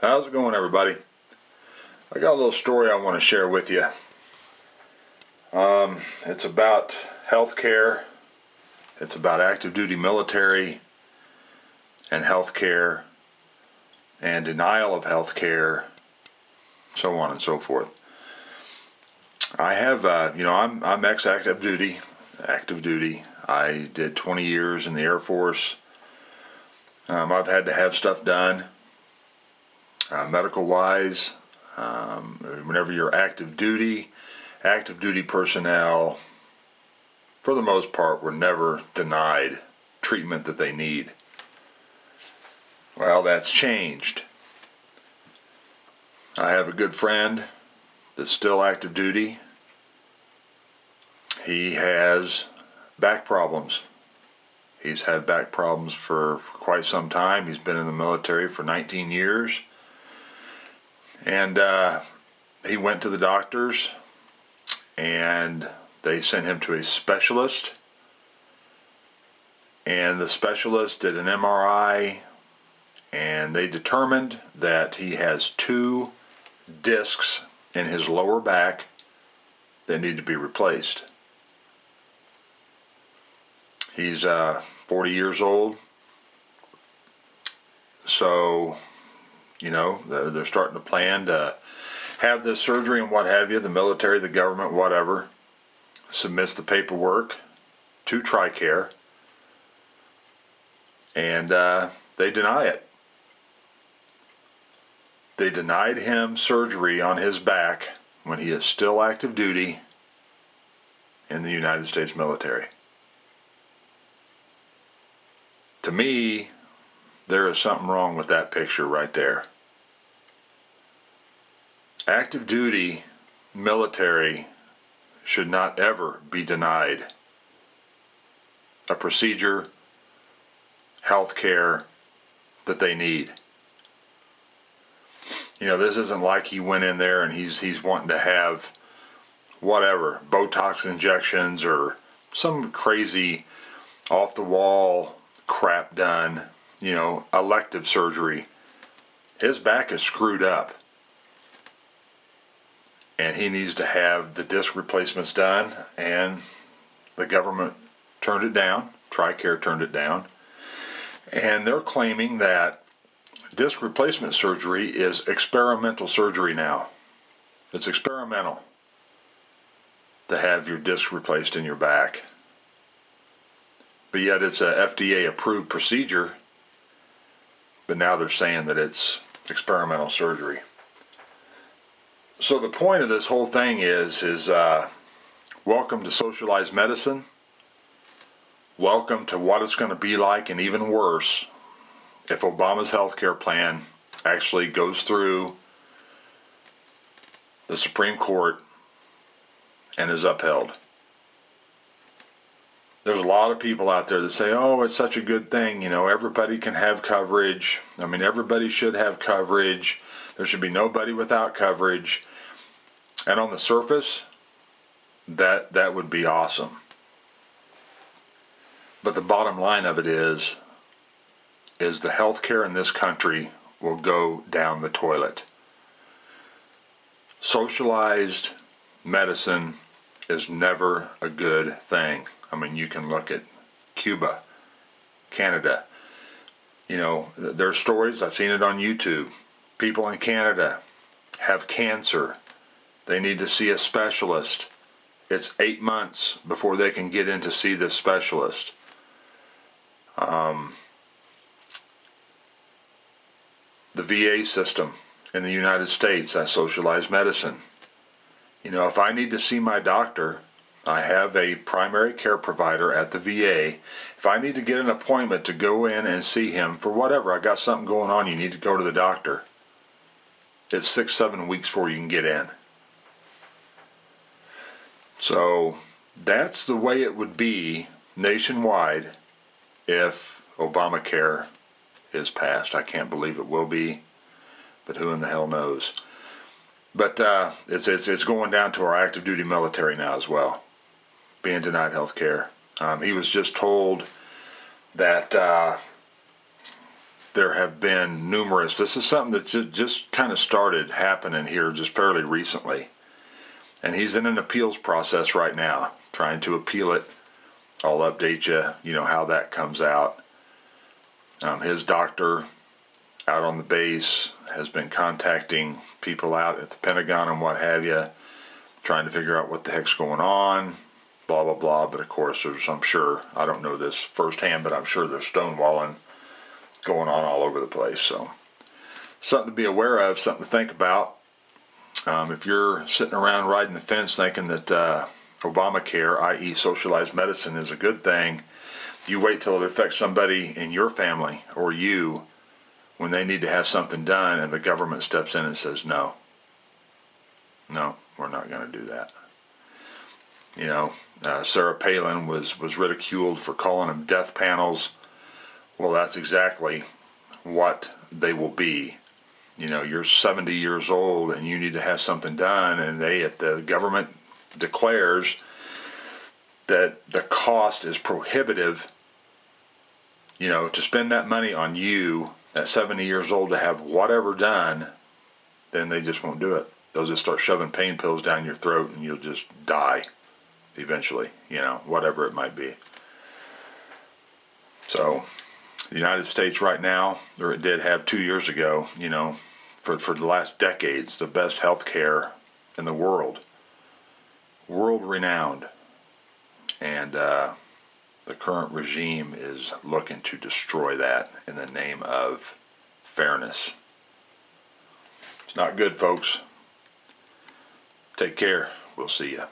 How's it going, everybody? I got a little story I want to share with you. Um, it's about healthcare. It's about active duty military and healthcare and denial of healthcare, so on and so forth. I have, uh, you know, I'm I'm ex active duty, active duty. I did 20 years in the Air Force. Um, I've had to have stuff done, uh, medical wise. Um, whenever you're active duty, active duty personnel, for the most part, were never denied treatment that they need. Well, that's changed. I have a good friend that's still active duty. He has back problems. He's had back problems for, for quite some time. He's been in the military for 19 years. And uh, he went to the doctors and they sent him to a specialist. And the specialist did an MRI and they determined that he has two discs in his lower back that need to be replaced. He's uh, 40 years old. So, you know, they're, starting to plan to have this surgery and what have you. The military, the government, whatever, submits the paperwork to TRICARE and uh, they deny it. They denied him surgery on his back when he is still active duty in the United States military. To me, there is something wrong with that picture right there. Active duty military should not ever be denied a procedure, health care that they need. You know, this isn't like he went in there and he's he's wanting to have whatever, Botox injections or some crazy off the wall crap done, you know, elective surgery. His back is screwed up. And he needs to have the disc replacements done, and the government turned it down. TRICARE turned it down. And they're claiming that disc replacement surgery is experimental surgery now. It's experimental to have your disc replaced in your back but yet it's a FDA approved procedure. But now they're saying that it's experimental surgery. So the point of this whole thing is is uh, welcome to socialized medicine. Welcome to what it's going to be like, and even worse, if Obama's health care plan actually goes through the Supreme Court and is upheld there's a lot of people out there that say, oh, it's such a good thing. You know, everybody can have coverage. I mean, everybody should have coverage. There should be nobody without coverage. And on the surface, that that would be awesome. But the bottom line of it is is the health care in this country will go down the toilet. Socialized medicine is never a good thing. I mean, you can look at Cuba, Canada. You know, there are stories, I've seen it on YouTube. People in Canada have cancer. They need to see a specialist. It's eight months before they can get in to see this specialist. Um, the VA system in the United States, that's socialized medicine. You know, if I need to see my doctor, I have a primary care provider at the VA. If I need to get an appointment to go in and see him for whatever, I got something going on, you need to go to the doctor. It's six, seven weeks before you can get in. So that's the way it would be nationwide if Obamacare is passed. I can't believe it will be, but who in the hell knows? But uh, it's, it's, it's going down to our active duty military now as well being denied health care. Um, he was just told that uh, there have been numerous. This is something that's just, just kind of started happening here just fairly recently. And he's in an appeals process right now, trying to appeal it. I'll update you, you know, how that comes out. Um, his doctor out on the base has been contacting people out at the Pentagon and what have you, trying to figure out what the heck's going on, blah, blah, blah. But of course, there's, I'm sure, I don't know this firsthand, but I'm sure there's stonewalling going on all over the place. So, something to be aware of, something to think about. Um, if you're sitting around riding the fence thinking that uh, Obamacare, i.e., socialized medicine, is a good thing, you wait till it affects somebody in your family or you when they need to have something done and the government steps in and says, no, no, we're not going to do that. You know, uh, Sarah Palin was, was ridiculed for calling them death panels. Well, that's exactly what they will be. You know, you're 70 years old and you need to have something done, and they, if the government declares that the cost is prohibitive, you know, to spend that money on you at 70 years old to have whatever done, then they just won't do it. They'll just start shoving pain pills down your throat and you'll just die eventually, you know, whatever it might be. So, the United States right now, or it did have two years ago, you know, for, for the last decades, the best health care in the world. World renowned. And uh, the current regime is looking to destroy that in the name of fairness. It's not good, folks. Take care. We'll see you.